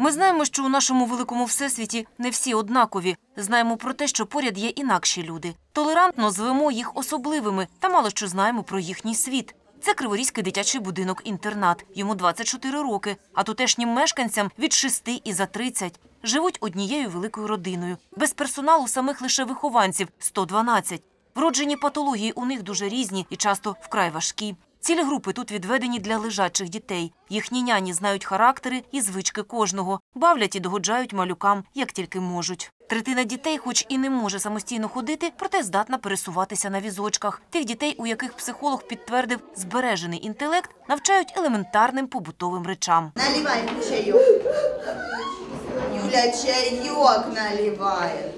Ми знаємо, що у нашому великому всесвіті не всі однакові. Знаємо про те, що поряд є інакші люди. Толерантно звемо їх особливими та мало що знаємо про їхній світ. Це Криворізький дитячий будинок-інтернат. Йому 24 роки, а тутешнім мешканцям від 6 і за 30. Живуть однією великою родиною. Без персоналу самих лише вихованців – 112. Вроджені патології у них дуже різні і часто вкрай важкі. Цілі групи тут відведені для лежачих дітей. Їхні няні знають характери і звички кожного, бавлять і догоджають малюкам, як тільки можуть. Третина дітей, хоч і не може самостійно ходити, проте здатна пересуватися на візочках. Тих дітей, у яких психолог підтвердив збережений інтелект, навчають елементарним побутовим речам. Наливай чаек. Юля чаек наливает.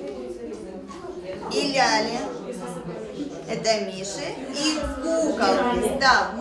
И Ляли. Это Миши. И куколки. Да,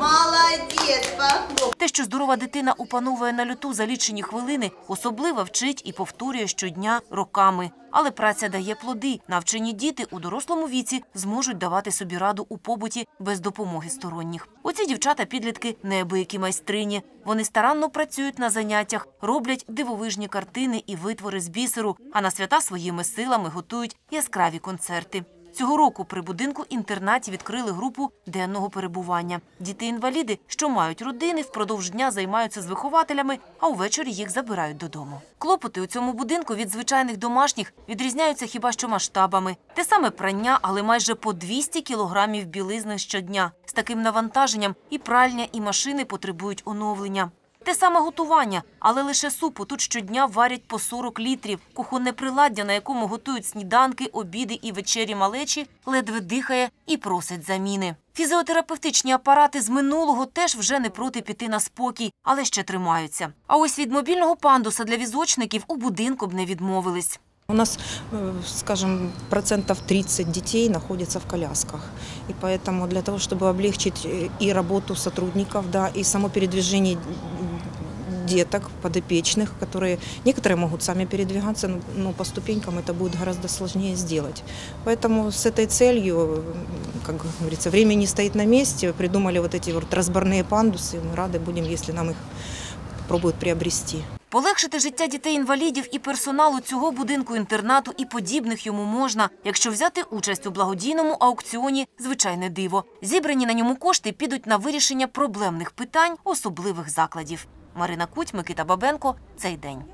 похлоп. Те, що здорова дитина опановує на люту за лічені хвилини, особливо вчить і повторює щодня роками. Але праця дає плоди. Навчені діти у дорослому віці зможуть давати собі раду у побуті без допомоги сторонніх. Оці дівчата-підлітки неабиякі майстрині. Вони старанно працюють на заняттях, роблять дивовижні картини і витвори з бісеру, а на свята своїми силами готують яскраві концерти. Цього року при будинку інтернаті відкрили групу денного перебування. Діти-інваліди, що мають родини, впродовж дня займаються з вихователями, а увечері їх забирають додому. Клопоти у цьому будинку від звичайних домашніх відрізняються хіба що масштабами. Те саме прання, але майже по 200 кілограмів білизни щодня. З таким навантаженням і пральня, і машини потребують оновлення Те саме готування, але лише супу тут щодня варять по 40 літрів. Кухонне приладдя, на якому готують сніданки, обіди і вечері малечі, ледве дихає і просить заміни. Фізіотерапевтичні апарати з минулого теж вже не проти піти на спокій, але ще тримаються. А ось від мобільного пандуса для візочників у будинку б не відмовились. У нас, э, скажем, процентов 30 детей находятся в колясках. И поэтому для того, чтобы облегчить э, и работу сотрудников, да, и само передвижение деток, подопечных, которые некоторые могут сами передвигаться, но- но по ступенькам это будет гораздо сложнее сделать. Поэтому с этой целью, э, как говорится, время не стоит на месте, придумали вот эти вот разборные пандусы, мы рады будем, если нам их попробуют приобрести. Полегшити життя дітей-інвалідів і персоналу цього будинку-інтернату і подібних йому можна, якщо взяти участь у благодійному аукціоні «Звичайне диво». Зібрані на ньому кошти підуть на вирішення проблемних питань особливих закладів. Марина Куть, Микита Бабенко. Цей день.